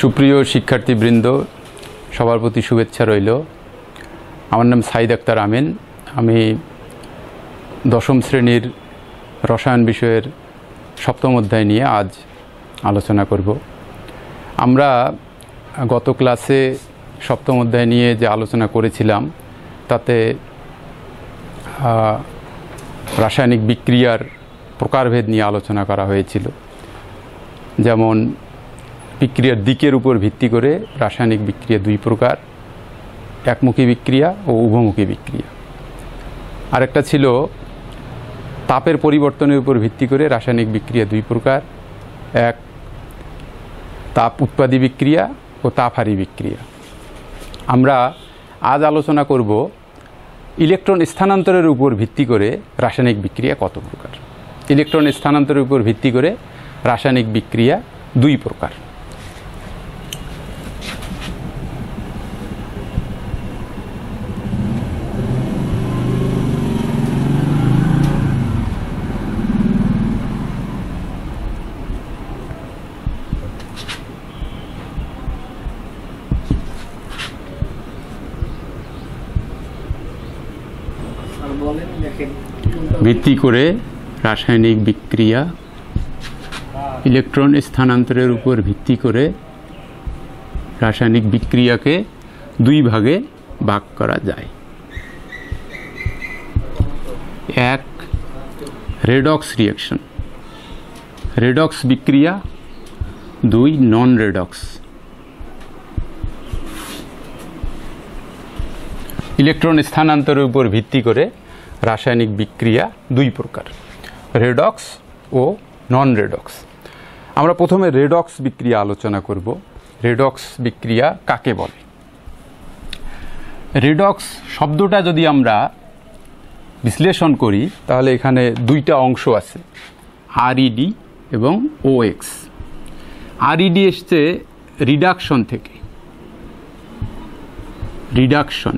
সুপ্রিয় শিক্ষার্থীবৃন্দ, সবার প্রতি শুভেচ্ছা রইল। আমার নাম সাইদ আক্তার আমিন। আমি দশম শ্রেণির রসায়ন বিষয়ের সপ্তম অধ্যায় নিয়ে আজ আলোচনা করব। আমরা গত ক্লাসে সপ্তম অধ্যায় নিয়ে যে আলোচনা করেছিলাম, তাতে রাসায়নিক বিক্রিয়ার প্রকারভেদ নিয়ে আলোচনা করা হয়েছিল। যেমন বিক্রিয়ার দিকের উপর ভিত্তি করে রাসায়নিক বিক্রিয়া দুই প্রকার, একমুখী বিক্রিয়া ও উভমুখী বিক্রিয়া। আরেকটা ছিল তাপের পরিবর্তনের উপর ভিত্তি করে রাসায়নিক বিক্রিয়া দুই প্রকার, এক তাপ উৎপাদী বিক্রিয়া ও তাপহারী বিক্রিয়া। আমরা আজ আলোচনা করব ইলেকট্রন স্থানান্তরের উপর ভিত্তি করে রাসায়নিক বিক্রিয়া কত প্রকার। ইলেকট্রন স্থানান্তরের উপর ভিত্তি করে রাসায়নিক বিক্রিয়া দুই প্রকার। ভিত্তি করে রাসায়নিক বিক্রিয়া ইলেকট্রন স্থানান্তরের উপর ভিত্তি করে রাসায়নিক বিক্রিয়াকে দুই ভাগে ভাগ করা যায়। এক রেডক্স রিয়াকশন রেডক্স বিক্রিয়া, দুই নন রেডক্স ইলেকট্রন স্থানান্তরের উপর ভিত্তি করে রাসায়নিক বিক্রিয়া দুই প্রকার রেডক্স ও নন রেডক্স আমরা প্রথমে রেডক্স বিক্রিয়া আলোচনা করব। রেডক্স বিক্রিয়া কাকে বলে? রেডক্স শব্দটা যদি আমরা বিশ্লেষণ করি, তাহলে এখানে দুইটা অংশ আছে আরইডি এবং ওএক্স আরইডি এসছে রিডাকশন থেকে। রিডাকশন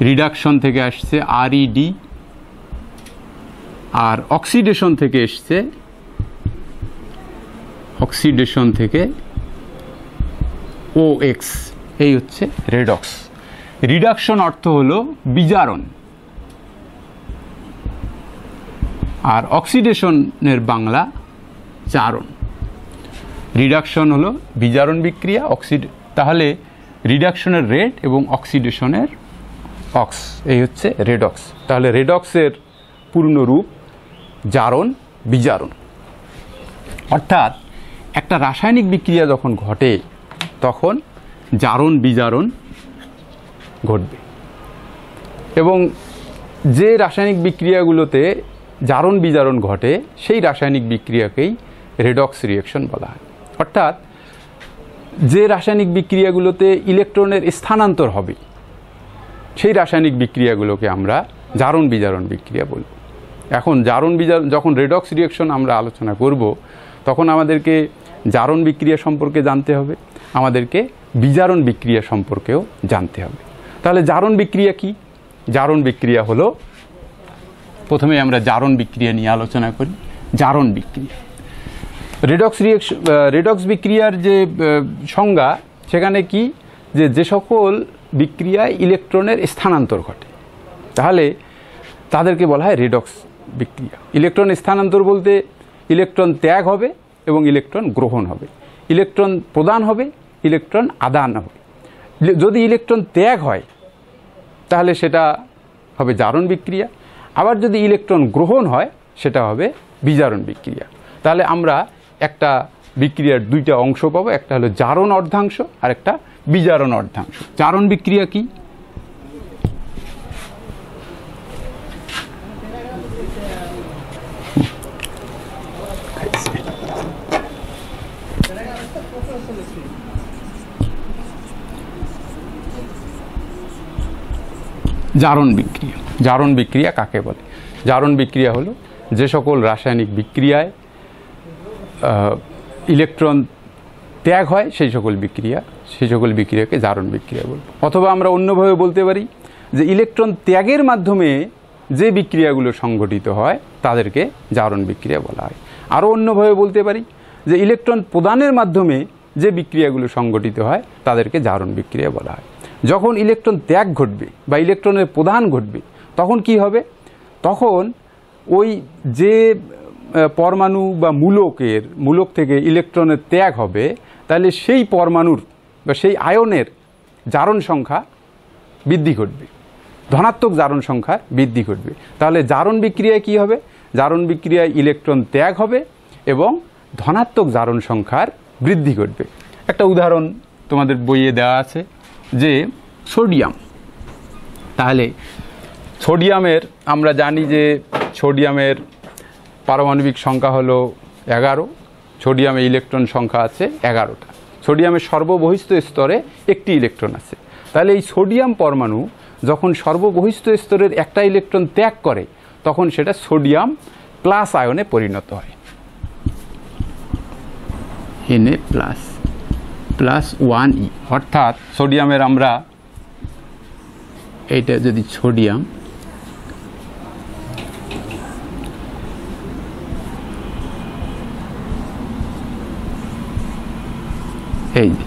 রিডাকশন থেকে আসছে আরইডি আর অক্সিডেশন থেকে এসছে অক্সিডেশন থেকে ও এক্স এই হচ্ছে রেডক্স রিডাকশন অর্থ হলো বিজারণ। আর অক্সিডেশনের বাংলা চারণ রিডাকশন হলো বিজারণ বিক্রিয়া অক্সিড তাহলে রিডাকশনের রেট এবং অক্সিডেশনের অক্স এই হচ্ছে রেডক্স তাহলে রেডক্সের পূর্ণ রূপ জারণ, বিজারণ। অর্থাৎ একটা রাসায়নিক বিক্রিয়া যখন ঘটে, তখন জারণ, বিজারণ ঘটবে। এবং যে রাসায়নিক বিক্রিয়াগুলোতে জারণ, বিজারণ ঘটে, সেই রাসায়নিক বিক্রিয়াকেই রেডক্স রিয়াকশন বলা হয়। অর্থাৎ যে রাসায়নিক বিক্রিয়াগুলোতে ইলেকট্রনের স্থানান্তর হবে সেই রাসায়নিক বিক্রিয়াগুলোকে আমরা জারণ বিজারণ বিক্রিয়া বলব। এখন জারণ বিজারণ, যখন রেডক্স রিয়াকশন আমরা আলোচনা করব, তখন আমাদেরকে জারণ বিক্রিয়া সম্পর্কে জানতে হবে, আমাদেরকে বিজারণ বিক্রিয়া সম্পর্কেও জানতে হবে। তাহলে জারণ বিক্রিয়া কি? জারণ বিক্রিয়া হলো, প্রথমে আমরা জারণ বিক্রিয়া নিয়ে আলোচনা করি, জারণ বিক্রিয়া। রেডক্স রিয়েকশন রেডক্স বিক্রিয়ার যে সংজ্ঞা, সেখানে কি? যে যে সকল বিক্রিয়ায় ইলেকট্রনের স্থানান্তর ঘটে। তাহলে তাদেরকে বলা হয় রেডক্স বিক্রিয়া। ইলেকট্রন স্থানান্তর বলতে ইলেকট্রন ত্যাগ হবে এবং ইলেকট্রন গ্রহণ হবে। ইলেকট্রন প্রদান হবে, ইলেকট্রন আদান হবে। যদি ইলেকট্রন ত্যাগ হয়, তাহলে সেটা হবে জারণ বিক্রিয়া। আবার যদি ইলেকট্রন গ্রহণ হয়, সেটা হবে বিজারণ বিক্রিয়া। তাহলে আমরা একটা বিক্রিয়ার দুইটা অংশ পাবো, একটা হলো জারণ অর্ধাংশ আর একটা বিজারণ অর্ধাংশ। জারণ বিক্রিয়া কি? জারণ বিক্রিয়া। জারণ বিক্রিয়া কাকে বলে? জারণ বিক্রিয়া হলো যে সকল রাসায়নিক বিক্রিয়ায় ইলেকট্রন ত্যাগ হয়, সেই সকল বিক্রিয়া সেই সকল বিক্রিয়াকে জারণ বিক্রিয়া বলব অথবা আমরা অন্যভাবে বলতে পারি যে ইলেকট্রন ত্যাগের মাধ্যমে যে বিক্রিয়াগুলো সংঘটিত হয়, তাদেরকে জারণ বিক্রিয়া বলা হয়। আরও অন্যভাবে বলতে পারি যে ইলেকট্রন প্রদানের মাধ্যমে যে বিক্রিয়াগুলো সংগঠিত হয়, তাদেরকে জারণ বিক্রিয়া বলা হয়। যখন ইলেকট্রন ত্যাগ ঘটবে বা ইলেকট্রনের প্রদান ঘটবে, তখন কি হবে? তখন ওই যে পরমাণু বা মূলকের, মূলক থেকে ইলেকট্রনের ত্যাগ হবে, তাহলে সেই পরমাণুর বা সেই আয়নের জারণ সংখ্যা বৃদ্ধি ঘটবে। ধনাত্মক জারণ সংখ্যা বৃদ্ধি ঘটবে। তাহলে জারণ বিক্রিয়ায় কি হবে? জারণ বিক্রিয়ায় ইলেকট্রন ত্যাগ হবে এবং ধনাত্মক জারণ সংখ্যার বৃদ্ধি ঘটবে। একটা উদাহরণ তোমাদের বইয়ে দেওয়া আছে যে সোডিয়াম। তাহলে সোডিয়ামের, আমরা জানি যে সোডিয়ামের পারমাণবিক সংখ্যা হলো এগারো, সোডিয়ামে ইলেকট্রন সংখ্যা আছে এগারোটা। সোডিয়ামের সর্ববহিস্থ স্তরে একটি ইলেকট্রন আছে। তাহলে এই সোডিয়াম পরমাণু যখন সর্ববহিস্থ স্তরের একটা ইলেকট্রন ত্যাগ করে তখন সেটা সোডিয়াম প্লাস আয়নে পরিণত হয়। এনএ প্লাস প্লাস ওয়ান ই অর্থাৎ সোডিয়ামের আমরা এইটা যদি সোডিয়াম এই যে,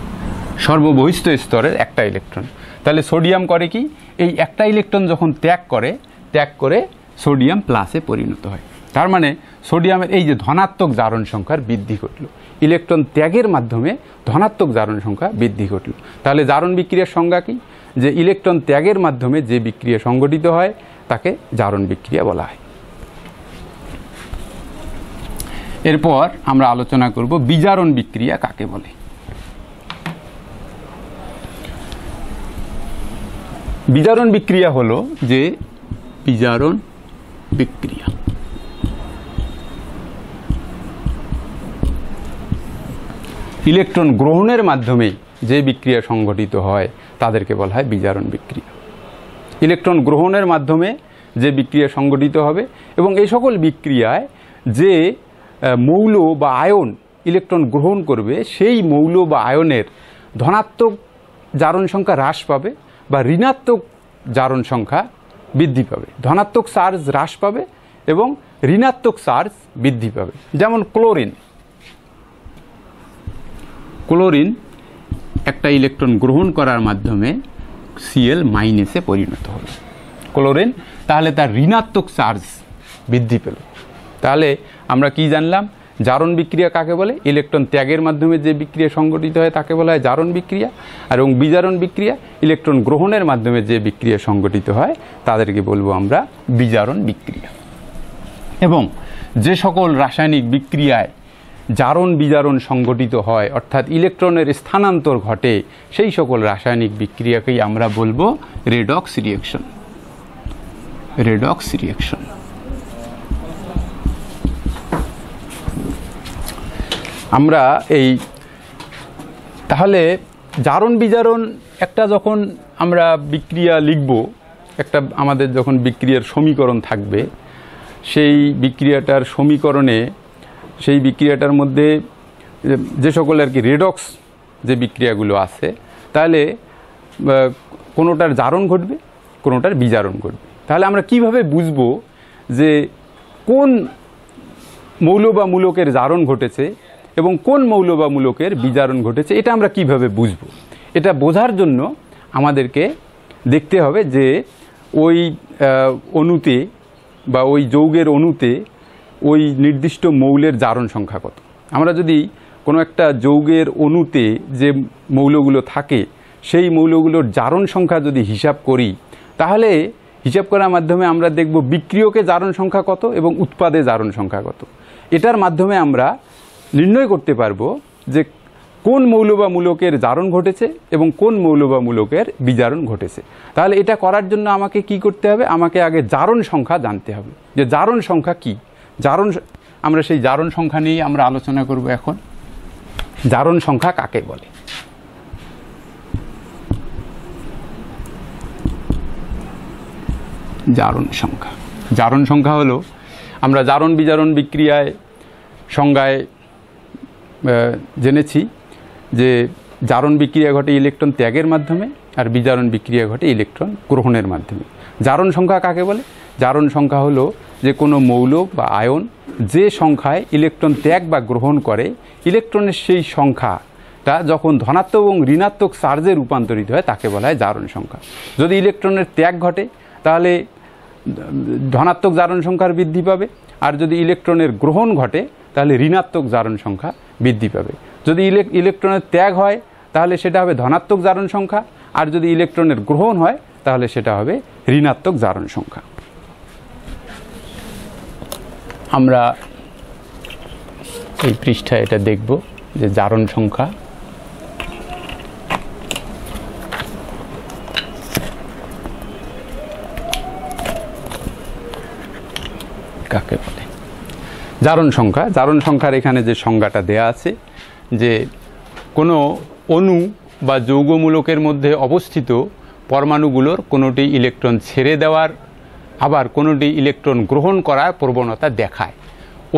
সর্ববহিস্থ স্তরের একটা ইলেকট্রন। তাহলে সোডিয়াম করে কি? এই একটা ইলেকট্রন যখন ত্যাগ করে ত্যাগ করে সোডিয়াম প্লাসে পরিণত হয়। তার মানে সোডিয়ামের এই যে ধনাত্মক জারণ সংখ্যার বৃদ্ধি ঘটল। ইলেকট্রন ত্যাগের মাধ্যমে ধনাত্মক জারণ সংখ্যা বৃদ্ধি ঘটল। তাহলে জারণ বিক্রিয়ার সংজ্ঞা কি? যে ইলেকট্রন ত্যাগের মাধ্যমে যে বিক্রিয়া সংগঠিত হয় তাকে জারণ বিক্রিয়া বলা হয়। এরপর আমরা আলোচনা করব বিজারণ বিক্রিয়া কাকে বলে? বিজারণ বিক্রিয়া হলো যে বিজারণ বিক্রিয়া। ইলেকট্রন গ্রহণের মাধ্যমে যে বিক্রিয়া সংঘটিত হয় তাদেরকে বলা হয় বিজারণ বিক্রিয়া। ইলেকট্রন গ্রহণের মাধ্যমে যে বিক্রিয়া সংঘটিত হবে এবং এই সকল বিক্রিয়ায় যে মৌল বা আয়ন ইলেকট্রন গ্রহণ করবে সেই মৌল বা আয়নের ধনাত্মক জারণ সংখ্যা হ্রাস পাবে বা ঋণাত্মক জারণ সংখ্যা বৃদ্ধি পাবে। ধনাত্মক চার্জ হ্রাস পাবে এবং ঋণাত্মক চার্জ বৃদ্ধি পাবে। যেমন ক্লোরিন। ক্লোরিন একটা ইলেকট্রন গ্রহণ করার মাধ্যমে সিএল মাইনাসে পরিণত হলো ক্লোরিন, তাহলে তার ঋণাত্মক চার্জ বৃদ্ধি পেল। তাহলে আমরা কি জানলাম? জারণ বিক্রিয়া কাকে বলে? ইলেকট্রন ত্যাগের মাধ্যমে যে বিক্রিয়া সংগঠিত হয় তাকে বলা হয় জারণ বিক্রিয়া। এবং বিজারণ বিক্রিয়া, ইলেকট্রন গ্রহণের মাধ্যমে যে বিক্রিয়া সংগঠিত হয়, তাদেরকে বলব আমরা বিজারণ বিক্রিয়া। এবং যে সকল রাসায়নিক বিক্রিয়ায় জারণ বিজারণ সংগঠিত হয়, অর্থাৎ ইলেকট্রনের স্থানান্তর ঘটে, সেই সকল রাসায়নিক বিক্রিয়াকেই আমরা বলব রেডক্স রিয়েকশন। Redox reaction. আমরা এই, তাহলে জারণ বিজারণ একটা যখন আমরা বিক্রিয়া লিখব, একটা আমাদের যখন বিক্রিয়ার সমীকরণ থাকবে, সেই বিক্রিয়াটার সমীকরণে, সেই বিক্রিয়াটার মধ্যে যে- সকল আর কি রেডক্স যে বিক্রিয়াগুলো আছে, তাহলে কোনোটার জারণ ঘটবে, কোনোটার বিজারণ ঘটবে। তাহলে আমরা কীভাবে বুঝব যে কোন মৌল বা মূলকের জারণ ঘটেছে এবং কোন মৌল বা মূলকের বিজারণ ঘটেছে, এটা আমরা কীভাবে বুঝব? এটা বোঝার জন্য আমাদেরকে দেখতে হবে যে ওই অণুতে বা ওই যৌগের অণুতে ওই নির্দিষ্ট মৌলের জারণ সংখ্যা কত। আমরা যদি কোনো একটা যৌগের অণুতে যে মৌলগুলো থাকে, সেই মৌলগুলোর জারণ সংখ্যা যদি হিসাব করি, তাহলে হিসাব করার মাধ্যমে আমরা দেখব বিক্রিয়কে জারণ সংখ্যা কত এবং উৎপাদে জারণ সংখ্যা কত। এটার মাধ্যমে আমরা নির্ণয় করতে পারব যে কোন মৌল বা মূলকের জারণ ঘটেছে এবং কোন মৌল বা মূলকের বিজারণ ঘটেছে। তাহলে এটা করার জন্য আমাকে কি করতে হবে? আমাকে আগে জারণ সংখ্যা জানতে হবে। যে জারণ সংখ্যা কি? জারণ আমরা সেই জারণ সংখ্যা নিয়েই আমরা আলোচনা করব এখন। জারণ সংখ্যা কাকে বলে? জারণ সংখ্যা। জারণ সংখ্যা হলো, আমরা জারণ বিজারণ বিক্রিয়ায়, সংজ্ঞায় জেনেছি যে জারণ বিক্রিয়া ঘটে ইলেকট্রন ত্যাগের মাধ্যমে আর বিজারণ বিক্রিয়া ঘটে ইলেকট্রন গ্রহণের মাধ্যমে। জারণ সংখ্যা কাকে বলে? জারণ সংখ্যা হলো যে কোনো মৌল বা আয়ন যে সংখ্যায় ইলেকট্রন ত্যাগ বা গ্রহণ করে, ইলেকট্রনের সেই সংখ্যা তা যখন ধনাত্মক এবং ঋণাত্মক চার্জে রূপান্তরিত হয়, তাকে বলা হয় জারণ সংখ্যা। যদি ইলেকট্রনের ত্যাগ ঘটে, তাহলে ধনাত্মক জারণ সংখ্যার বৃদ্ধি পাবে। আর যদি ইলেকট্রনের গ্রহণ ঘটে, তাহলে ঋণাত্মক জারণ সংখ্যা বৃদ্ধি পাবে। যদি ইলেক- ইলেকট্রনের ত্যাগ হয়, তাহলে সেটা হবে ধনাত্মক জারণ সংখ্যা, আর যদি ইলেকট্রনের গ্রহণ হয়, তাহলে সেটা হবে ঋণাত্মক জারণ সংখ্যা। আমরা এই পৃষ্ঠায় এটা দেখব, যে জারণ সংখ্যা কাকে বলে? জারণ সংখ্যা। জারণ সংখ্যার এখানে যে সংজ্ঞাটা দেয়া আছে, যে কোনো অণু বা যৌগমূলকের মধ্যে অবস্থিত পরমাণুগুলোর কোনোটি ইলেকট্রন ছেড়ে দেওয়ার, আবার কোনোটি ইলেকট্রন গ্রহণ করার প্রবণতা দেখায়।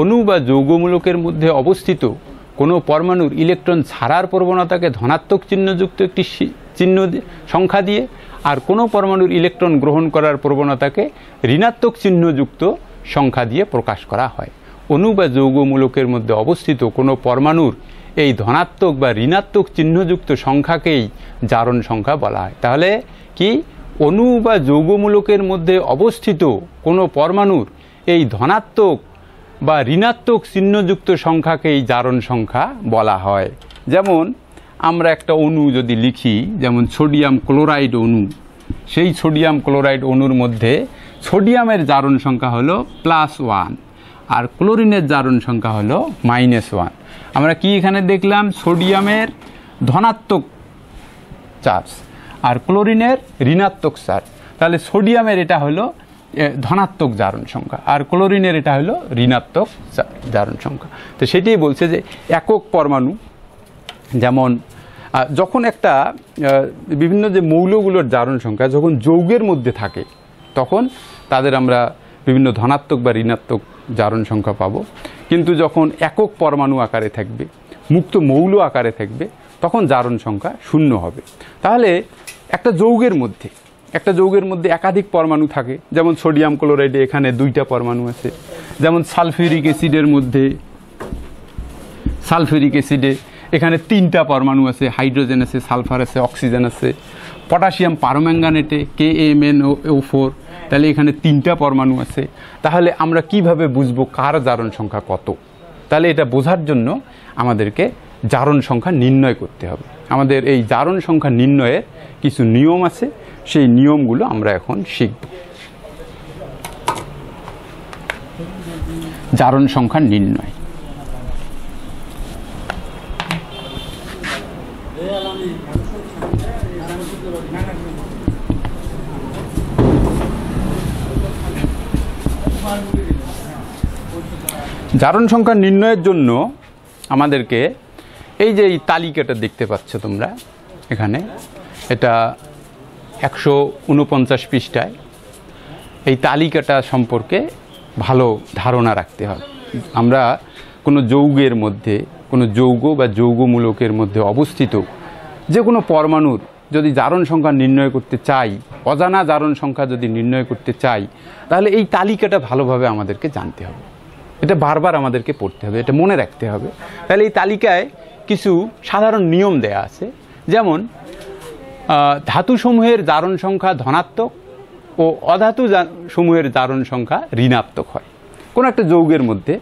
অণু বা যৌগমূলকের মধ্যে অবস্থিত কোনো পরমাণুর ইলেকট্রন ছাড়ার প্রবণতাকে ধনাত্মক চিহ্নযুক্ত একটি চিহ্ন সংখ্যা দিয়ে, আর কোনো পরমাণুর ইলেকট্রন গ্রহণ করার প্রবণতাকে ঋণাত্মক চিহ্নযুক্ত সংখ্যা দিয়ে প্রকাশ করা হয়। অণু বা যৌগমূলকের মধ্যে অবস্থিত কোনো পরমাণুর এই ধনাত্মক বা ঋণাত্মক চিহ্নযুক্ত সংখ্যাকেই জারণ সংখ্যা বলা হয়। তাহলে কি অণু বা যৌগমূলকের মধ্যে অবস্থিত কোনো পরমাণুর এই ধনাত্মক বা ঋণাত্মক চিহ্নযুক্ত সংখ্যাকেই জারণ সংখ্যা বলা হয়। যেমন আমরা একটা অণু যদি লিখি, যেমন সোডিয়াম ক্লোরাইড অণু সেই সোডিয়াম ক্লোরাইড অণুর মধ্যে সোডিয়ামের জারণ সংখ্যা হলো প্লাস ওয়ান। আর ক্লোরিনের জারণ সংখ্যা হলো মাইনাস ওয়ান। আমরা কি এখানে দেখলাম? সোডিয়ামের ধনাত্মক চার্জ আর ক্লোরিনের ঋণাত্মক চার্জ। তাহলে সোডিয়ামের এটা হলো ধনাত্মক জারণ সংখ্যা আর ক্লোরিনের এটা হলো ঋণাত্মক জারণ সংখ্যা। তো সেটাই বলছে যে একক পরমাণু, যেমন যখন একটা বিভিন্ন যে মৌলগুলোর জারণ সংখ্যা যখন যৌগের মধ্যে থাকে, তখন তাদের আমরা বিভিন্ন ধনাত্মক বা ঋণাত্মক জারণ সংখ্যা পাবো। কিন্তু যখন একক পরমাণু আকারে থাকবে, মুক্ত মৌল আকারে থাকবে, তখন জারণ সংখ্যা শূন্য হবে। তাহলে একটা যৌগের মধ্যে, একটা যৌগের মধ্যে একাধিক পরমাণু থাকে। যেমন সোডিয়াম ক্লোরাইডে এখানে দুইটা পরমাণু আছে। যেমন সালফিউরিক অ্যাসিডের মধ্যে, সালফিউরিক অ্যাসিডে এখানে তিনটা পরমাণু আছে। হাইড্রোজেন আছে, সালফার আছে, অক্সিজেন আছে। Potassium পারোম্যাঙ্গানেটে K M N O four তাহলে এখানে তিনটা পরমাণু আছে। তাহলে আমরা কীভাবে বুঝব কার জারণ সংখ্যা কত? তাহলে এটা বোঝার জন্য আমাদেরকে জারণ সংখ্যা নির্ণয় করতে হবে। আমাদের এই জারণ সংখ্যা নির্ণয়ের কিছু নিয়ম আছে, সেই নিয়মগুলো আমরা এখন শিখব। জারণ সংখ্যা নির্ণয়। জারণ সংখ্যা নির্ণয়ের জন্য আমাদেরকে এই যে এই তালিকাটা দেখতে পাচ্ছ তোমরা এখানে, এটা একশো উনপঞ্চাশ পৃষ্ঠায় এই তালিকাটা সম্পর্কে ভালো ধারণা রাখতে হবে। আমরা কোনো যৌগের মধ্যে কোনো যৌগ বা যৌগমূলকের মধ্যে অবস্থিত, যে কোনো পরমাণুর যদি জারণ সংখ্যা নির্ণয় করতে চাই, অজানা জারণ সংখ্যা যদি নির্ণয় করতে চাই, তাহলে এই তালিকাটা ভালোভাবে আমাদেরকে জানতে হবে। এটা বারবার আমাদেরকে পড়তে হবে, এটা মনে রাখতে হবে। তাহলে এই তালিকায় কিছু সাধারণ নিয়ম দেয়া আছে। যেমন ধাতুসমূহের জারণ সংখ্যা ধনাত্মক ও অধাতু সমূহের জারণ সংখ্যা ঋণাত্মক হয়। কোনো একটা যৌগের মধ্যে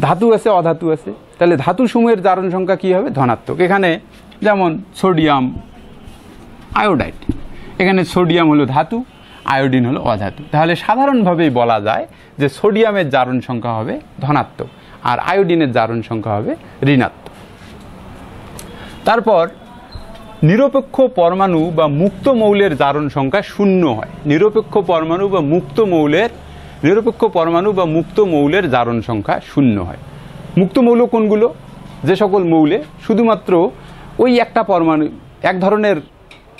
ধাতু আছে, অধাতু আছে। তাহলে ধাতু সমূহের জারণ সংখ্যা কী হবে? ধনাত্মক। এখানে যেমন সোডিয়াম আয়োডাইড। এখানে সোডিয়াম হলো ধাতু, আয়োডিন হলো অধাতু। তাহলে সাধারণভাবেই বলা যায় যে সোডিয়ামের জারণ সংখ্যা হবে ধনাত্মক আর আয়োডিনের জারণ সংখ্যা হবে ঋণাত্মক। তারপর নিরপেক্ষ পরমাণু বা মুক্ত মৌলের জারণ সংখ্যা শূন্য হয়। নিরপেক্ষ পরমাণু বা মুক্ত মৌলের, নিরপেক্ষ পরমাণু বা মুক্ত মৌলের জারণ সংখ্যা শূন্য হয়। মুক্ত মৌল কোনগুলো? যে সকল মৌলে, শুধুমাত্র ওই একটা পরমাণু, এক ধরনের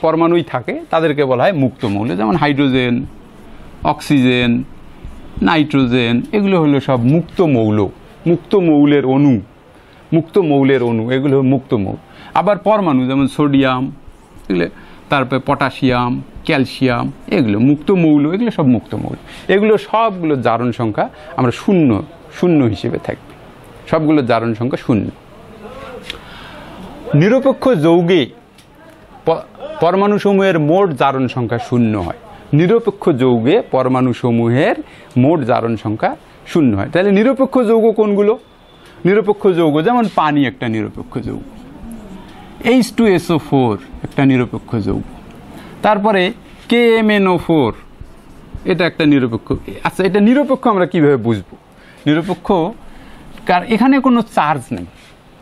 পরমাণুই থাকে, তাদেরকে বলা হয় মুক্ত মৌল যেমন হাইড্রোজেন, অক্সিজেন, নাইট্রোজেন, এগুলো হলো সব মুক্ত মৌল মুক্ত মৌলের অণু মুক্ত মৌলের অণু, এগুলো মুক্ত মৌল আবার পরমাণু, যেমন সোডিয়াম, এগুলো, তারপরে পটাশিয়াম, ক্যালসিয়াম, এগুলো মুক্ত মৌল এগুলো সব মুক্ত মৌল এগুলো সবগুলো জারণ সংখ্যা আমরা শূন্য শূন্য হিসেবে থাকবে সবগুলো জারণ সংখ্যা শূন্য। নিরপেক্ষ যৌগে পরমাণুসমূহের মোট জারণ সংখ্যা শূন্য হয়। নিরপেক্ষ যৌগে পরমাণুসমূহের মোট জারণ সংখ্যা শূন্য হয়। তাহলে নিরপেক্ষ যৌগ কোনগুলো? নিরপেক্ষ যৌগ, যেমন পানি একটা নিরপেক্ষ যৌগ। এইচ টু এসও ফোর একটা নিরপেক্ষ যৌগ। তারপরে কে এম এনও ফোর এটা একটা নিরপেক্ষ। আচ্ছা এটা নিরপেক্ষ আমরা কীভাবে বুঝব? নিরপেক্ষ কারণ এখানে কোনো চার্জ নেই।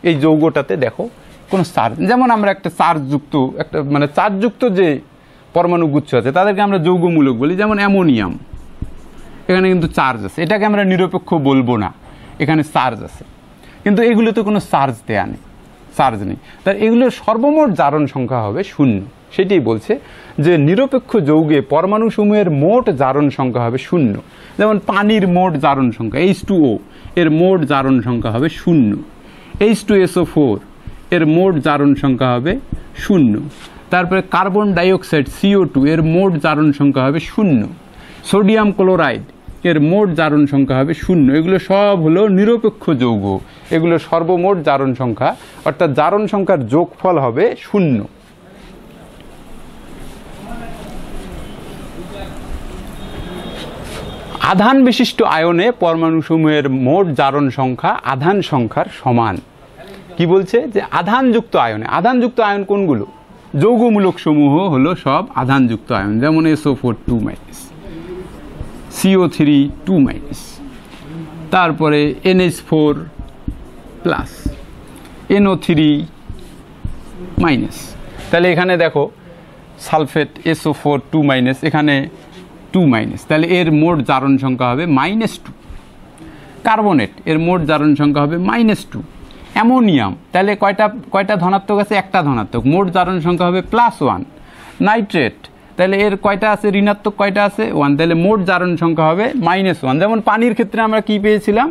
এই যৌগটাতে দেখো, কোনো চার্জ যেমন আমরা একটা চার্জযুক্ত, একটা মানে চার্জযুক্ত যে পরমাণু গুচ্ছ আছে, তাদেরকে আমরা যৌগমূলক বলি, যেমন অ্যামোনিয়াম। এখানে কিন্তু চার্জ আছে। এটাকে আমরা নিরপেক্ষ বলব না। এখানে চার্জ আছে। কিন্তু এগুলোতে কোনো চার্জ দেয়া নেই। চার্জ নেই। তার এগুলোর সর্বমোট জারণ সংখ্যা হবে শূন্য। সেটাই বলছে যে নিরপেক্ষ যৌগে পরমাণুসমূহের মোট জারণ সংখ্যা হবে শূন্য। যেমন পানির মোট জারণ সংখ্যা এইচ টু ও এর মোট জারণ সংখ্যা হবে শূন্য। এইচ টু এসও ফোর এর মোট জারণ সংখ্যা হবে শূন্য। তারপরে কার্বন ডাইঅক্সাইড সিও টু এর মোট জারণ সংখ্যা হবে শূন্য। সোডিয়াম ক্লোরাইড, এর মোট জারণ সংখ্যা হবে শূন্য। এগুলো সব হলো নিরপেক্ষ যৌগ। এগুলো সর্বমোট জারণ সংখ্যা, অর্থাৎ জারণ সংখ্যার যোগফল হবে শূন্য। আধান বিশিষ্ট আয়নে পরমাণুসমূহের মোট জারণ সংখ্যা আধান সংখ্যার সমান। কি বলছে? যে আধানযুক্ত আয়নে। আধানযুক্ত আয়ন কোনগুলো? যৌগমূলক সমূহ হলো সব আধানযুক্ত আয়ন, যেমন SO four two minus CO three two minus তারপরে NS four plus NO three minus তাহলে এখানে দেখো, sulphate SO four two minus এখানে টু মাইনাস তাহলে এর মোট জারণ সংখ্যা হবে মাইনাস টু কার্বনেট এর মোট জারণ সংখ্যা হবে মাইনাস টু অ্যামোনিয়াম তাহলে কয়টা কয়টা ধনাত্মক আছে? একটা ধনাত্মক। মোট জারণ সংখ্যা হবে প্লাস ওয়ান নাইট্রেট তাহলে এর কয়টা আছে? ঋণাত্মক কয়টা আছে? ওয়ান তাহলে মোট জারণ সংখ্যা হবে মাইনাস ওয়ান যেমন পানির ক্ষেত্রে আমরা কি পেয়েছিলাম?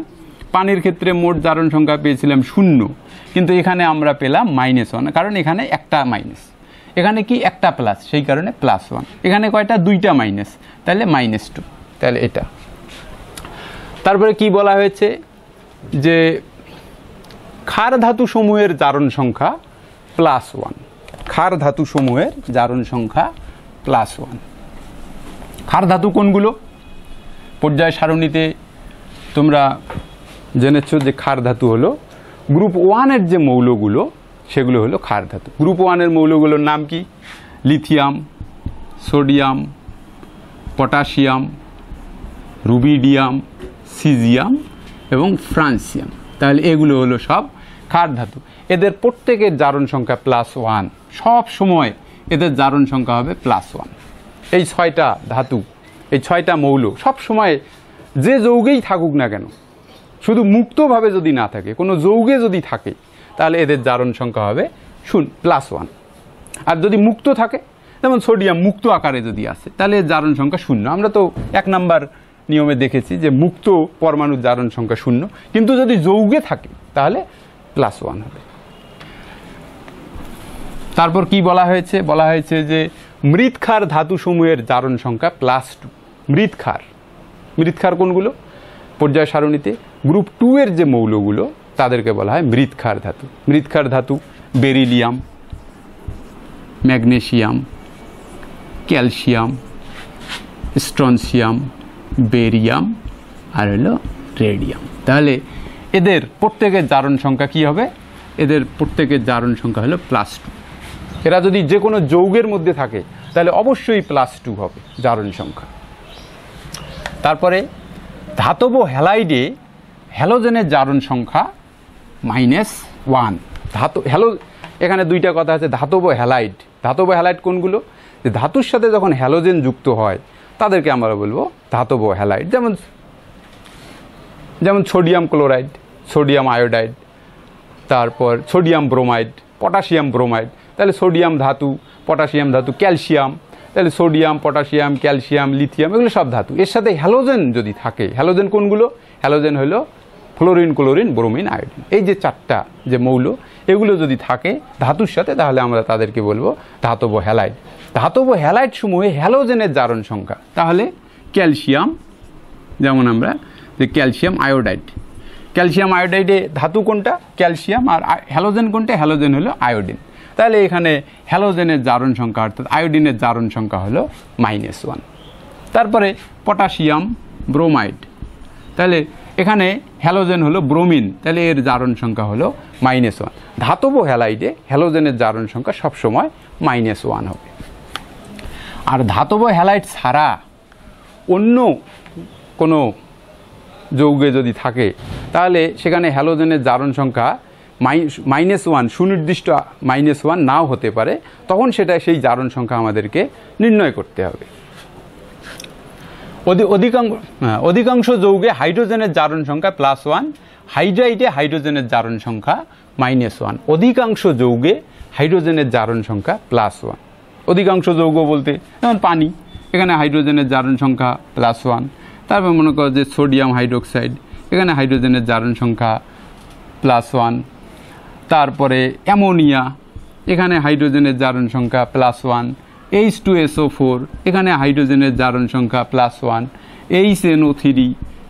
পানির ক্ষেত্রে মোট জারণ সংখ্যা পেয়েছিলাম শূন্য। কিন্তু এখানে আমরা পেলাম মাইনাস ওয়ান কারণ এখানে একটা মাইনাস এখানে কি একটা প্লাস সেই কারণে প্লাস ওয়ান এখানে কয়টা? দুইটা মাইনাস তাহলে মাইনাস টু তাহলে এটা। তারপরে কি বলা হয়েছে? যে ক্ষার ধাতু সমূহের জারণ সংখ্যা প্লাস ওয়ান ক্ষার ধাতু সমূহের জারণ সংখ্যা প্লাস ওয়ান খার ধাতু কোনগুলো? পর্যায় সারণীতে তোমরা জেনেছ যে ক্ষার ধাতু হলো গ্রুপ ওয়ানের যে মৌলগুলো সেগুলো হলো ক্ষার ধাতু। গ্রুপ ওয়ানের মৌলগুলোর নাম কি? Lithium, sodium, potassium, rubidium, caesium এবং ফ্রান্সিয়াম। তাহলে এগুলো হলো সব ক্ষার ধাতু। এদের প্রত্যেকের জারণ সংখ্যা প্লাস ওয়ান সব সময় এদের জারণ সংখ্যা হবে প্লাস ওয়ান এই ছয়টা ধাতু, এই ছয়টা মৌল সব সময় যে যৌগেই থাকুক না কেন, শুধু মুক্তভাবে যদি না থাকে, কোনো যৌগে যদি থাকে তাহলে এদের জারণ সংখ্যা হবে শূন্য প্লাস ওয়ান আর যদি মুক্ত থাকে, যেমন সোডিয়াম মুক্ত আকারে যদি আসে, তাহলে জারণ সংখ্যা শূন্য। আমরা তো এক নাম্বার নিয়মে দেখেছি যে মুক্ত পরমাণুর জারণ সংখ্যা শূন্য। কিন্তু যদি যৌগে থাকে, তাহলে প্লাস ওয়ান হবে। তারপর কি বলা হয়েছে? বলা হয়েছে যে মৃৎক্ষার ধাতুসমূহের জারণ সংখ্যা প্লাস টু মৃৎক্ষার। মৃৎক্ষার কোনগুলো? পর্যায় সারণীতে গ্রুপ টু এর যে মৌলগুলো তাদেরকে বলা হয় মৃৎক্ষার ধাতু। মৃৎক্ষার ধাতু, beryllium, magnesium, calcium, strontium, barium, আর হলো রেডিয়াম। তাহলে এদের প্রত্যেকের জারণ সংখ্যা কি হবে? এদের প্রত্যেকের জারণ সংখ্যা হলো প্লাস টু এরা যদি যে কোনো যৌগের মধ্যে থাকে, তাহলে অবশ্যই প্লাস টু হবে জারণ সংখ্যা। তারপরে ধাতব হ্যালাইডে হ্যালোজেনের জারণ সংখ্যা মাইনাস ওয়ান ধাতু হ্যালো এখানে দুইটা কথা আছে, ধাতব হ্যালাইড ধাতব হ্যালাইড কোনগুলো? যে ধাতুর সাথে যখন হ্যালোজেন যুক্ত হয়, তাদেরকে আমরা বলব ধাতব হ্যালাইড যেমন যেমন সোডিয়াম ক্লোরাইড সোডিয়াম আয়োডাইড তারপর সোডিয়াম ব্রোমাইড পটাশিয়াম ব্রোমাইড তাহলে সোডিয়াম ধাতু পটাশিয়াম ধাতু ক্যালসিয়াম তাহলে সোডিয়াম পটাশিয়াম ক্যালসিয়াম লিথিয়াম এগুলো সব ধাতু। এর সাথে হ্যালোজেন যদি থাকে হ্যালোজেন কোনগুলো? হ্যালোজেন হলো ফ্লোরিন ক্লোরিন, ব্রোমিন, আয়োডিন। এই যে চারটা যে মৌল, এগুলো যদি থাকে ধাতুর সাথে, তাহলে আমরা তাদেরকে বলব ধাতব হ্যালাইড। ধাতব হ্যালাইড সমূহে হ্যালোজেনের জারণ সংখ্যা। তাহলে ক্যালসিয়াম, যেমন আমরা, যে ক্যালসিয়াম আয়োডাইড। ক্যালসিয়াম আয়োডাইডে ধাতু কোনটা? ক্যালসিয়াম আর হ্যালোজেন কোনটা? হ্যালোজেন হলো আয়োডিন। তাহলে এখানে হ্যালোজেনের জারণ সংখ্যা, অর্থাৎ আয়োডিনের জারণ সংখ্যা হলো মাইনাস ওয়ান। তারপরে পটাশিয়াম, ব্রোমাইড। তাহলে এখানে হ্যালোজেন হলো ব্রোমিন, তাহলে এর জারণ সংখ্যা হলো মাইনাস ওয়ান ধাতব হ্যালাইডে হ্যালোজেনের জারণ সংখ্যা সবসময় মাইনাস ওয়ান হবে। আর ধাতব হ্যালাইড ছাড়া অন্য কোনো যৌগে যদি থাকে, তাহলে সেখানে হ্যালোজেনের জারণ সংখ্যা মাইনাস ওয়ান সুনির্দিষ্ট মাইনাস ওয়ান নাও হতে পারে, তখন সেটা সেই জারণ সংখ্যা আমাদেরকে নির্ণয় করতে হবে। অধিকাংশ হ্যাঁ, অধিকাংশ যৌগে হাইড্রোজেনের জারণ সংখ্যা প্লাস ওয়ান হাইড্রাইটে হাইড্রোজেনের জারণ সংখ্যা মাইনাস ওয়ান অধিকাংশ যৌগে হাইড্রোজেনের জারণ সংখ্যা প্লাস ওয়ান অধিকাংশ যৌগ বলতে যেমন পানি এখানে হাইড্রোজেনের জারণ সংখ্যা প্লাস ওয়ান তারপর মনে করো যে সোডিয়াম হাইড্রোক্সাইড এখানে হাইড্রোজেনের জারণ সংখ্যা প্লাস ওয়ান তারপরে অ্যামোনিয়া এখানে হাইড্রোজেনের জারণ সংখ্যা plus one H two SO four এখানে হাইড্রোজেনের জারণ সংখ্যা plus one H NO three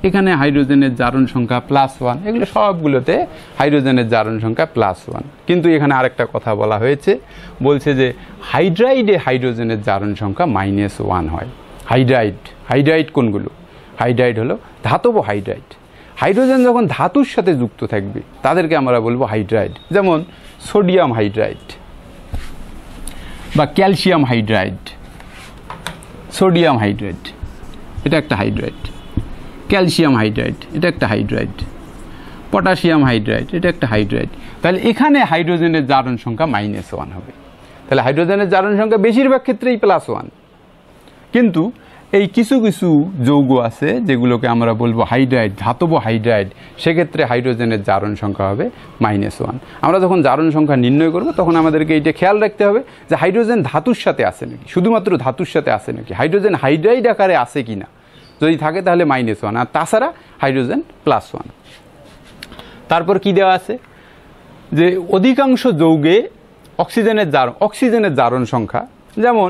এখানে হাইড্রোজেনের জারণ সংখ্যা প্লাস ওয়ান এগুলো সবগুলোতে হাইড্রোজেনের জারণ সংখ্যা প্লাস ওয়ান কিন্তু এখানে আরেকটা কথা বলা হয়েছে, বলছে যে হাইড্রাইডে হাইড্রোজেনের জারণ সংখ্যা মাইনাস ওয়ান হয়। হাইড্রাইড হাইড্রাইড কোনগুলো? হাইড্রাইড হলো ধাতব হাইড্রাইড। হাইড্রোজেন যখন ধাতুর সাথে যুক্ত থাকবে, তাদেরকে আমরা বলব হাইড্রাইড। যেমন সোডিয়াম হাইড্রাইড। বা ক্যালসিয়াম হাইড্রাইড সোডিয়াম হাইড্রাইড এটা একটা হাইড্রাইড ক্যালসিয়াম হাইড্রাইড এটা একটা হাইড্রাইড পটাশিয়াম হাইড্রাইড এটা একটা হাইড্রাইড তাহলে এখানে হাইড্রোজেনের জারণ সংখ্যা মাইনাস ওয়ান হবে। তাহলে হাইড্রোজেনের জারণ সংখ্যা বেশিরভাগ ক্ষেত্রেই প্লাস ওয়ান কিন্তু এই কিছু কিছু যৌগ আছে যেগুলোকে আমরা বলব হাইড্রাইড, ধাতব হাইড্রাইড। সেক্ষেত্রে হাইড্রোজেনের জারণ সংখ্যা হবে মাইনাস ওয়ান। আমরা যখন জারণ সংখ্যা নির্ণয় করব, তখন আমাদেরকে এইটা খেয়াল রাখতে হবে যে হাইড্রোজেন ধাতুর সাথে আছে নাকি? শুধুমাত্র ধাতুর সাথে আছে নাকি? হাইড্রোজেন হাইড্রাইড আকারে আছে কি না যদি থাকে তাহলে মাইনাস ওয়ান। আর তাছাড়া হাইড্রোজেন প্লাস ওয়ান। তারপর কি দেওয়া আছে? যে অধিকাংশ যৌগে অক্সিজেনের জারণ অক্সিজেনের জারণ সংখ্যা, যেমন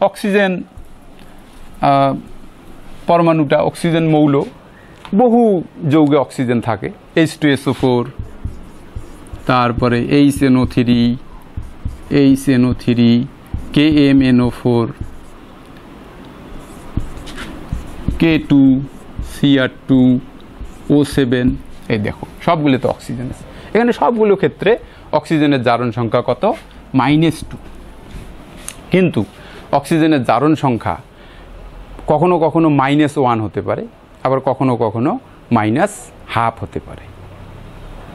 অক্সিজেন পরমাণুটা অক্সিজেন মৌল, বহু যৌগে অক্সিজেন থাকে এইচ টু এসও ফোর তারপরে H NO three H NO three K M NO four K two CR two O seven এই দেখো সবগুলো তো অক্সিজেন আছে। এখানে সবগুলো ক্ষেত্রে অক্সিজেনের জারণ সংখ্যা কত? মাইনাস টু কিন্তু অক্সিজেনের জারণ সংখ্যা কখনো কখনো মাইনাস ওয়ান হতে পারে, আবার কখনো কখনো মাইনাস হাফ হতে পারে।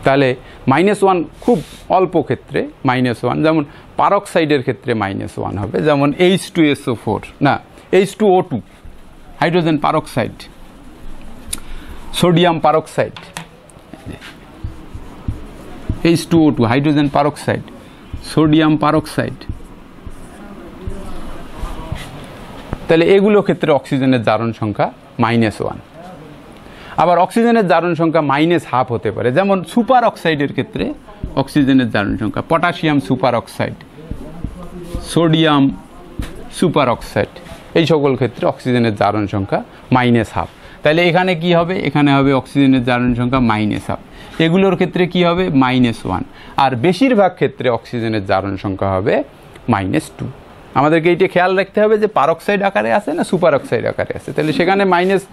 তাহলে মাইনাস ওয়ান খুব অল্প ক্ষেত্রে মাইনাস ওয়ান যেমন পারক্সাইডের ক্ষেত্রে মাইনাস ওয়ান হবে, যেমন এইচ টু এসও ফোর না H two O two hydrogen peroxide sodium peroxide H two O two hydrogen peroxide sodium peroxide তাহলে এগুলো ক্ষেত্রে অক্সিজেনের জারণ সংখ্যা মাইনাস ওয়ান আবার অক্সিজেনের জারণ সংখ্যা মাইনাস হাফ হতে পারে। যেমন সুপার অক্সাইডের ক্ষেত্রে অক্সিজেনের জারণ সংখ্যা potassium super oxide sodium super oxide এই সকল ক্ষেত্রে অক্সিজেনের জারণ সংখ্যা মাইনাস হাফ তাহলে এখানে কি হবে? এখানে হবে অক্সিজেনের জারণ সংখ্যা মাইনাস হাফ এগুলোর ক্ষেত্রে কি হবে? মাইনাস ওয়ান আর বেশিরভাগ ক্ষেত্রে অক্সিজেনের জারণ সংখ্যা হবে মাইনাস টু আমাদেরকে এইটা খেয়াল রাখতে হবে যে পারক্সাইড আকারে আছে না সুপার অক্সাইড আকারে আছে। তাহলে সেখানে মাইনাস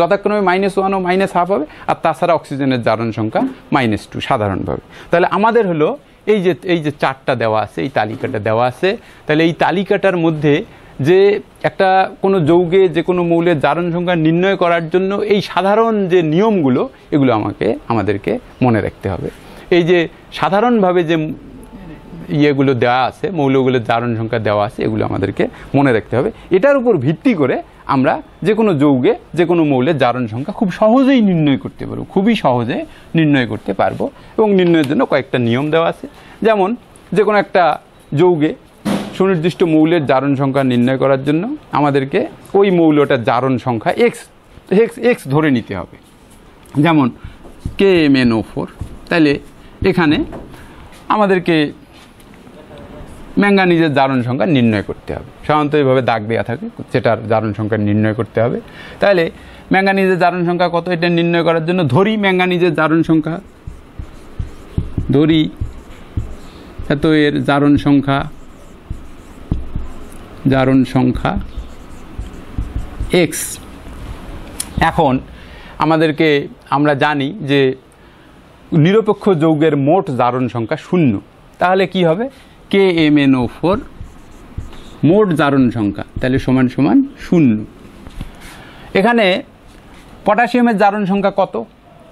যথাক্রমে মাইনাস ওয়ান ও মাইনাস হাফ হবে, আর তাছাড়া অক্সিজেনের জারণ সংখ্যা মাইনাস টু সাধারণভাবে। তাহলে আমাদের হলো এই যে এই যে চারটা দেওয়া আছে, এই তালিকাটা দেওয়া আছে, তাহলে এই তালিকাটার মধ্যে যে একটা কোনো যৌগে, যে কোনো মৌলের জারণ সংখ্যা নির্ণয় করার জন্য এই সাধারণ যে নিয়মগুলো, এগুলো আমাকে, আমাদেরকে মনে রাখতে হবে। এই যে সাধারণভাবে যে ইয়েগুলো দেওয়া আছে, মৌলগুলোর জারণ সংখ্যা দেওয়া আছে, এগুলো আমাদেরকে মনে রাখতে হবে। এটার উপর ভিত্তি করে আমরা যে কোনো যৌগে, যে কোনো মৌলের জারণ সংখ্যা খুব সহজেই নির্ণয় করতে পারব, খুবই সহজে নির্ণয় করতে পারব এবং নির্ণয়ের জন্য কয়েকটা নিয়ম দেওয়া আছে। যেমন, যে কোনো একটা যৌগে সুনির্দিষ্ট মৌলের জারণ সংখ্যা নির্ণয় করার জন্য আমাদেরকে ওই মৌলটার জারণ সংখ্যা এক্স এক্স এক্স ধরে নিতে হবে। যেমন K M N O four তাহলে এখানে আমাদেরকে ম্যাঙ্গানিজের জারণ সংখ্যা নির্ণয় করতে হবে। সাধারণত এইভাবে দাগ দেওয়া থাকে সেটার জারণ সংখ্যা নির্ণয় করতে হবে। তাহলে ম্যাঙ্গানিজের জারণ সংখ্যা কত? এটা নির্ণয় করার জন্য ধরি ম্যাঙ্গানিজের জারণ সংখ্যা। ধরি এত এর জারণ সংখ্যা জারণ সংখ্যা এক্স। এখন আমাদেরকে, আমরা জানি যে নিরপেক্ষ যৌগের মোট জারণ সংখ্যা শূন্য। তাহলে কি হবে? K M N O four, মোট জারণ সংখ্যা, তাহলে সমান সমান শূন্য। এখানে পটাশিয়ামের জারণ সংখ্যা কত?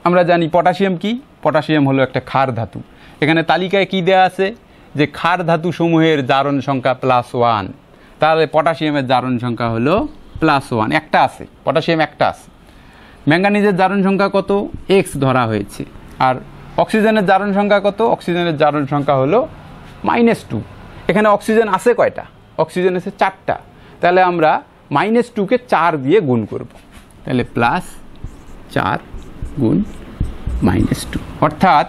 আমরা জানি পটাশিয়াম কি? পটাশিয়াম হলো একটা ক্ষার ধাতু। এখানে তালিকায় কি দেয়া আছে? যে ক্ষার ধাতু সমূহের জারণ সংখ্যা প্লাস ওয়ান। তাহলে পটাশিয়ামের জারণ সংখ্যা হলো প্লাস ওয়ান। একটা আছে, পটাশিয়াম একটা আছে। ম্যাঙ্গানিজের জারণ সংখ্যা কত? এক্স ধরা হয়েছে। আর অক্সিজেনের জারণ সংখ্যা কত? অক্সিজেনের জারণ সংখ্যা হলো মাইনাস টু। এখানে অক্সিজেন আছে কয়টা? অক্সিজেন আছে চারটা। তাহলে আমরা মাইনাস টুকে চার দিয়ে গুণ করব। তাহলে প্লাস চার গুণ মাইনাস টু। অর্থাৎ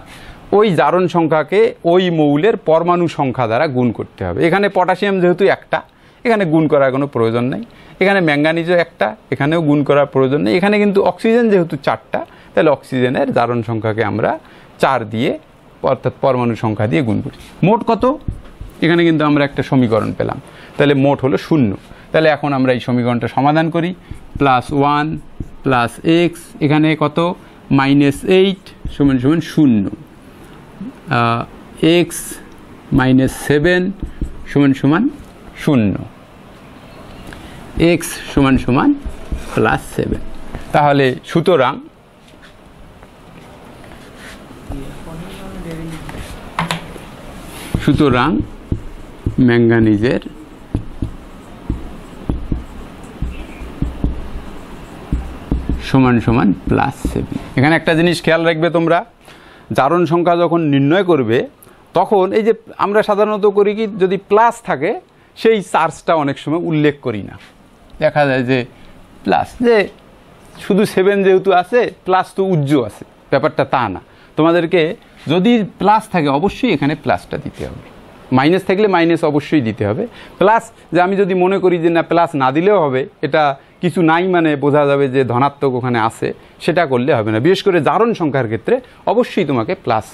ওই জারণ সংখ্যাকে ওই মৌলের পরমাণু সংখ্যা দ্বারা গুণ করতে হবে। এখানে পটাশিয়াম যেহেতু একটা, এখানে গুণ করার কোনো প্রয়োজন নেই। এখানে ম্যাঙ্গানিজও একটা, এখানেও গুণ করার প্রয়োজন নেই। এখানে কিন্তু অক্সিজেন যেহেতু চারটা, তাহলে অক্সিজেনের জারণ সংখ্যাকে আমরা চার দিয়ে অর্থাৎ পরমাণু সংখ্যা দিয়ে গুণ করি। মোট কত? এখানে কিন্তু আমরা একটা সমীকরণ পেলাম। তাহলে মোট হলো শূন্য। তাহলে এখন আমরা এই সমীকরণটা সমাধান করি। প্লাস ওয়ান, প্লাস এক্স, এখানে কত? মাইনাস এইট, সমান সমান শূন্য। এক্স মাইনাস সেভেন, সমান সমান শূন্য। এক্স সমান সমান প্লাস সেভেন। তাহলে সুতরাং সুতরাং ম্যাঙ্গানিজের সমান সমান প্লাস সেভেন এখানে একটা জিনিস খেয়াল রাখবে তোমরা, জারণ সংখ্যা যখন নির্ণয় করবে, তখন এই যে আমরা সাধারণত করি কি, যদি প্লাস থাকে, সেই চার্জটা অনেক সময় উল্লেখ করি না। দেখা যায় যে প্লাস যে শুধু সেভেন যেহেতু আছে প্লাস তো উজ্জ আছে, ব্যাপারটা তা না। তোমাদেরকে যদি প্লাস থাকে, অবশ্যই এখানে প্লাসটা দিতে হবে। মাইনাস থাকলে মাইনাস অবশ্যই দিতে হবে। প্লাস যে আমি যদি মনে করি যে না প্লাস না দিলেও হবে, এটা কিছু নাই মানে বোঝা যাবে যে ধনাত্মক ওখানে আছে, সেটা করলে হবে না। বিশেষ করে জারণ সংখ্যার ক্ষেত্রে অবশ্যই তোমাকে প্লাস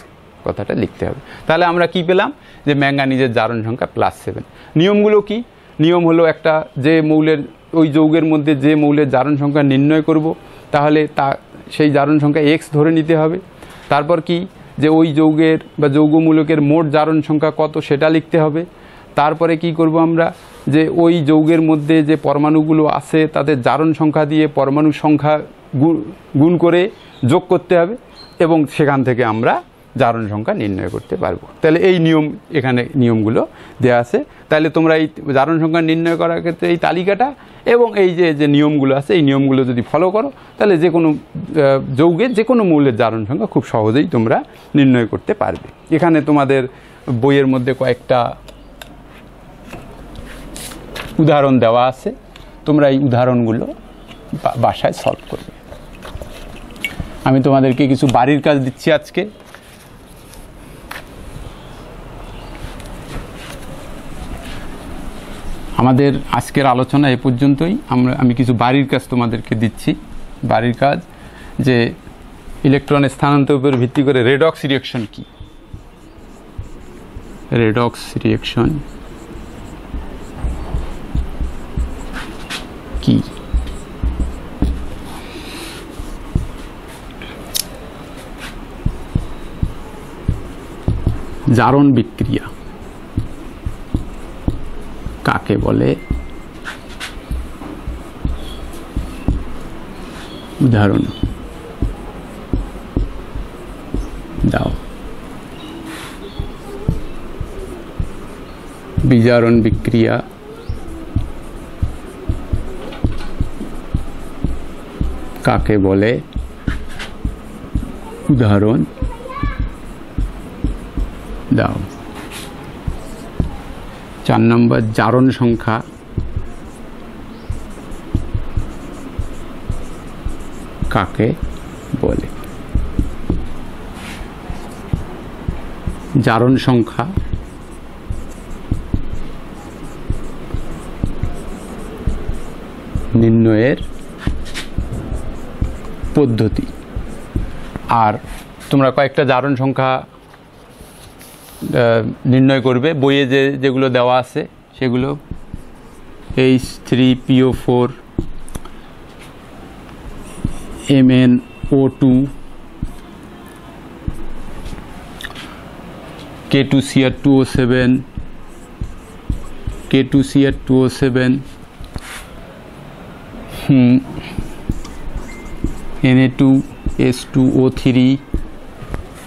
কথাটা লিখতে হবে। তাহলে আমরা কি পেলাম? যে ম্যাঙ্গানিজের জারণ সংখ্যা প্লাস সেভেন নিয়মগুলো কি? নিয়ম হলো একটা যে মৌলের, ওই যৌগের মধ্যে যে মৌলের জারণ সংখ্যা নির্ণয় করব, তাহলে তা, সেই জারণ সংখ্যা এক্স ধরে নিতে হবে। তারপর কি? যে ওই যৌগের বা যৌগমূলকের মোট জারণ সংখ্যা কত সেটা লিখতে হবে। তারপরে কি করব আমরা? যে ওই যৌগের মধ্যে যে পরমাণুগুলো আছে, তাদের জারণ সংখ্যা দিয়ে পরমাণু সংখ্যা গুণ করে যোগ করতে হবে এবং সেখান থেকে আমরা জারণ সংখ্যা নির্ণয় করতে পারব। তাহলে এই নিয়ম, এখানে নিয়মগুলো দেওয়া আছে। তাহলে তোমরা এই জারণ সংখ্যা নির্ণয় করার ক্ষেত্রে এই তালিকাটা এবং এই যে যে নিয়মগুলো আছে, এই নিয়মগুলো যদি ফলো করো, তাহলে যে কোনো যৌগের যে কোনো মৌলের জারণ সংখ্যা খুব সহজেই তোমরা নির্ণয় করতে পারবে। এখানে তোমাদের বইয়ের মধ্যে কয়েকটা উদাহরণ দেওয়া আছে। তোমরা এই উদাহরণগুলো বাসায় সলভ করবে। আমি তোমাদেরকে কিছু বাড়ির কাজ দিচ্ছি আজকে। আমাদের আজকের আলোচনা এ পর্যন্তই। আমরা আমি কিছু বাড়ির কাজ তোমাদেরকে দিচ্ছি। বাড়ির কাজ যে ইলেকট্রনের স্থানান্তর উপর ভিত্তি করে রেডক্স রিয়েকশন কি? রেডক্স রিয়েকশন কি? জারণ বিক্রিয়া। কাকে বলে? উদাহরণ। দাও। বিজারণ বিক্রিয়া। কাকে বলে? উদাহরণ। দাও। চার নম্বর জারণ সংখ্যা। কাকে বলে? জারণ সংখ্যা। নির্ণয়ের পদ্ধতি। আর তোমরা কয়েকটা জারণ সংখ্যা নির্ণয় করবে। বইয়ে যে, যেগুলো দেওয়া আছে, সেগুলো H three PO four M N O two K two CR two O seven K two CR two O seven N A two S two O three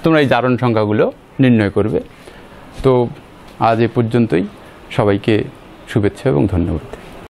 তোমরা এই জারণ সংখ্যাগুলো নির্ণয় করবে। তো আজ এ পর্যন্তই সবাইকে শুভেচ্ছা এবং ধন্যবাদ।